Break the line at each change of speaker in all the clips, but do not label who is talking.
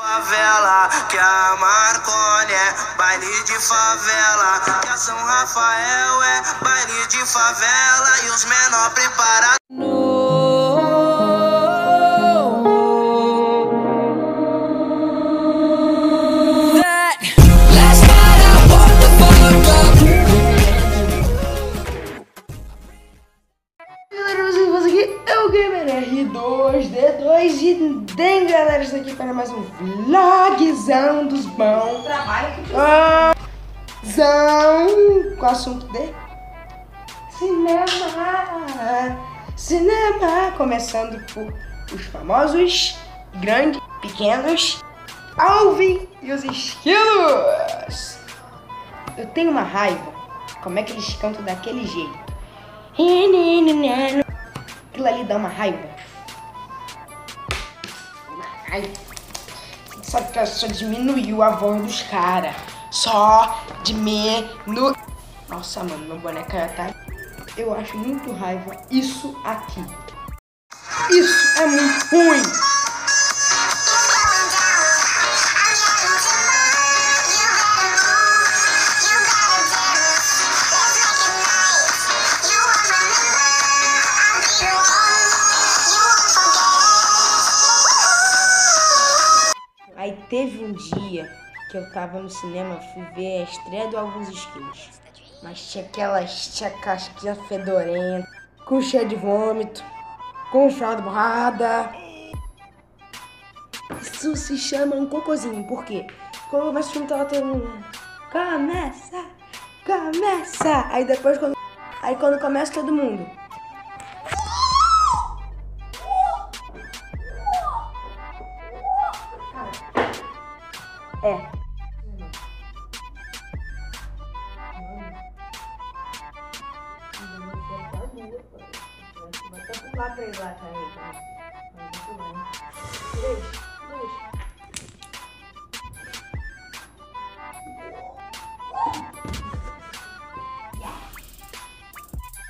Favela, que a Marconi é baile de favela, que a São Rafael é baile de favela e os menor preparados.
D2D2 e bem galera, isso aqui para mais um vlogzão dos bons.
Trabalho que
Zão com o assunto de cinema. Cinema, começando por os famosos, grandes, pequenos, Alvin e os esquilos. Eu tenho uma raiva. Como é que eles cantam daquele jeito? Aquilo ali dá uma raiva. Sabe que só diminuiu a voz dos caras. Só diminuiu. Nossa, mano, meu boneco tá. Eu acho muito raiva isso aqui. Isso é muito ruim. Aí teve um dia que eu tava no cinema, fui ver a estreia do Alguns Esquilos. Mas tinha aquelas tinha casquinha fedorenta, com cheio de vômito, com fralda borrada. Isso se chama um cocôzinho, por quê? Quando começa o filme tava todo mundo. Começa! Começa! Aí depois quando. Aí quando começa todo mundo. É.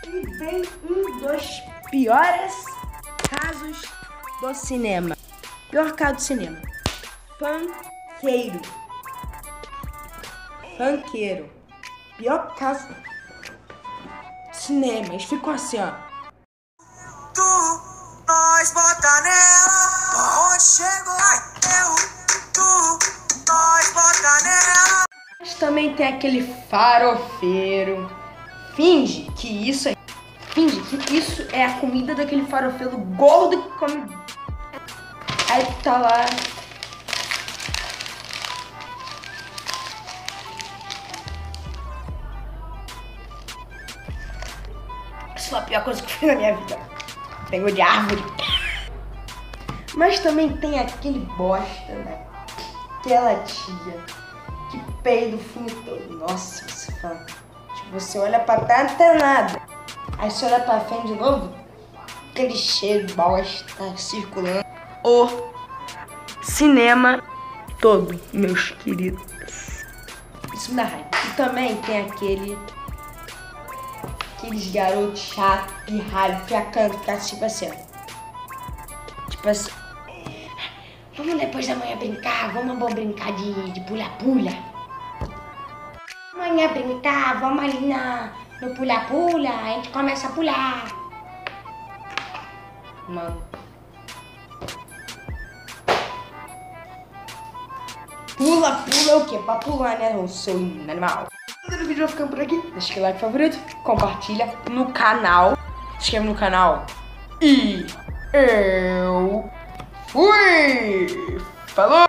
E vem um dos piores casos do cinema. Pior caso do cinema. Funkeiro. Funkeiro. Pior caso do cinema. Eles ficam assim, ó.
Tu, nós bota nela, onde chegou, eu, tu, nós bota nela.
Mas também tem aquele farofeiro. Finge que isso é. Finge que isso é a comida daquele farofeiro gordo que come. Aí tá lá. A pior coisa que fiz na minha vida. Pegou de árvore. Mas também tem aquele bosta, né? Aquela tia que peida o filme todo. Nossa, você fala. Tipo, você olha pra trás não tem nada. Aí você olha pra frente de novo, aquele cheiro de bosta circulando. O cinema todo, meus queridos. Isso me dá raiva. E também tem aquele. Aqueles garotos chatos, pirralho, fiacando, ficar tipo assim, ó. Tipo assim. Vamos depois da manhã brincar, vamos brincar de de pula-pula. Amanhã brincar, vamos ali na, no pula-pula, a gente começa a pular. Mano. Pula, pula o quê? Pra pular, né, o seu animal. O vídeo vai ficando por aqui. Deixa aquele like favorito, compartilha no canal. Se inscreve no canal. E eu fui! Falou!